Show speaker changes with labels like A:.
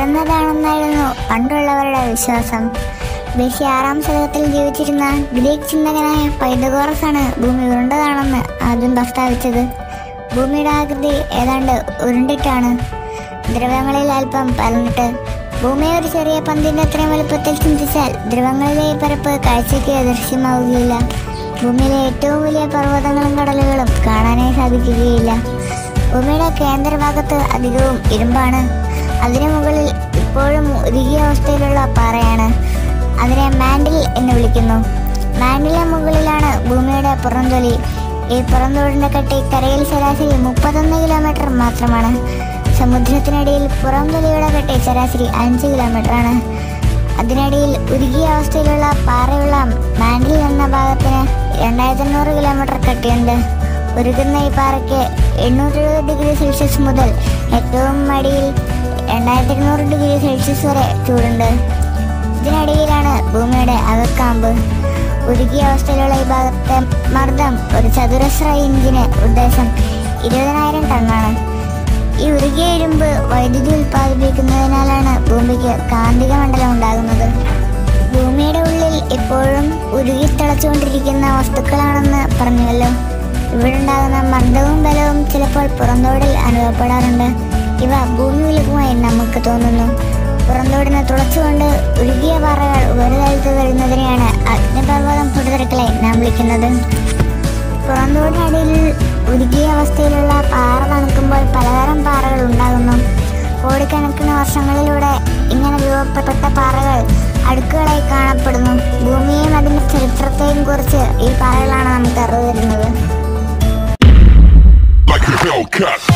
A: പരന്നതാണെന്നായിരുന്നു പണ്ടുള്ളവരുടെ വിശ്വാസം. ബിസി ആറാം ശതകത്തിൽ ജീവിച്ചിരുന്ന ഗ്രീക്ക് ചിന്തകനായ പൈതഗോറസ് ആണ് ഭൂമി ഉരുണ്ടതാണെന്ന് ആദ്യം പ്രസ്താവിച്ചത്. ഭൂമിയുടെ ആകൃതി ഏതാണ്ട് ഉരുണ്ടിട്ടാണ്. ദ്രവങ്ങളിൽ അല്പം പരന്നിട്ട്. ഭൂമിയെ ഒരു ചെറിയ പന്തിന്റെ അത്രയും വലുപ്പത്തിൽ ചിന്തിച്ചാൽ ദ്രവങ്ങളിലെ ഈ പരപ്പ് കാഴ്ചയ്ക്ക് ദൃശ്യമാവുകയില്ല. ഭൂമിയിലെ ഏറ്റവും വലിയ പർവതങ്ങളും കടലുകളും കാണാനായി സാധിക്കുകയില്ല. ഭൂമിയുടെ കേന്ദ്രഭാഗത്ത് അധികവും ഇരുമ്പാണ്. അതിനു മുകളിൽ അവസ്ഥയിലുള്ള പാറയാണ്. അതിനെ മാൻഡിൽ എന്ന് വിളിക്കുന്നു. മാൻഡിലെ മുകളിലാണ് ഭൂമിയുടെ പുറംതൊലി. ഈ പുറംതോടിന്റെ കട്ടി കരയിൽ ശരാശരി മുപ്പത്തൊന്ന് കിലോമീറ്റർ മാത്രമാണ്. സമുദ്രത്തിനടിയിൽ പുറംതൊലിയുടെ കട്ടി ശരാശരി അഞ്ച് കിലോമീറ്റർ ആണ്. അതിനിടയിൽ ഉരുകിയ അവസ്ഥയിലുള്ള പാറയുള്ള മാൻഡിൽ എന്ന ഭാഗത്തിന് രണ്ടായിരത്തി അഞ്ഞൂറ് കിലോമീറ്റർ കട്ടിയുണ്ട്. ഉരുകുന്ന ഈ പാറയ്ക്ക് എണ്ണൂറ്റി എഴുപത് ഡിഗ്രി സെൽഷ്യസ് മുതൽ ഏറ്റവും അടിയിൽ രണ്ടായിരത്തി ഇരുന്നൂറ് ഡിഗ്രി സെൽഷ്യസ് വരെ ചൂടുണ്ട്. ഇതിനിടയിലാണ് ഭൂമിയുടെ അകക്കാമ്പ്. ഉരുകിയ അവസ്ഥയിലുള്ള ഈ ഭാഗത്തെ മർദ്ദം ഒരു ചതുരശ്ര ഇഞ്ചിന് ഉദ്ദേശം ഇരുപതിനായിരം ടണ്ണാണ്. ഈ ഉരുകിയ ഇരുമ്പ് വൈദ്യുതി ഉൽപ്പാദിപ്പിക്കുന്നതിനാലാണ് ഭൂമിക്ക് കാന്തിക മണ്ഡലം ഉണ്ടാകുന്നത്. ഭൂമിയുടെ ഉള്ളിൽ ഇപ്പോഴും ഉരുകി തിളച്ചുകൊണ്ടിരിക്കുന്ന വസ്തുക്കളാണെന്ന് പറഞ്ഞുവല്ലോ. ഇവിടെ ഉണ്ടാകുന്ന മർദ്ദവും ബലവും ചിലപ്പോൾ പുറന്തോടിൽ അനുഭവപ്പെടാറുണ്ട്. ഇവ ഭൂമി വിലക്കുമായി നമുക്ക് തോന്നുന്നു. പുറന്തോടുന്ന തുളച്ചുകൊണ്ട് ഉരുകിയ പാറകൾ ഉപരിതലത്ത് വരുന്നതിനെയാണ് അഗ്നിപർവതം പൊടിതിറക്കലായി നാം വിളിക്കുന്നത്. പുറന്തോടിനടിയിൽ ഉരുകിയ അവസ്ഥയിലുള്ള പാറ നടക്കുമ്പോൾ പലതരം പാറകൾ ഉണ്ടാകുന്നു. കോടിക്കണക്കിന് വർഷങ്ങളിലൂടെ ഇങ്ങനെ രൂപപ്പെട്ട പാറകൾ അടുക്കുകളായി കാണപ്പെടുന്നു. ഭൂമിയെയും അതിന്റെ ചരിത്രത്തെയും കുറിച്ച് ഈ പാറകളാണ് നമുക്ക് അറിവ് തരുന്നത്. Hellcat.